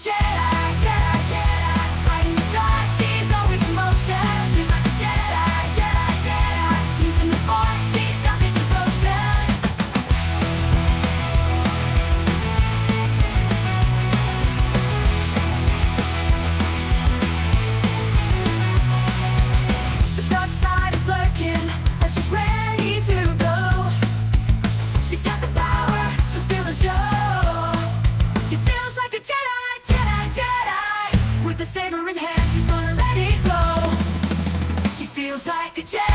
Tira! The saber in hand, she's gonna let it go. She feels like a Jedi.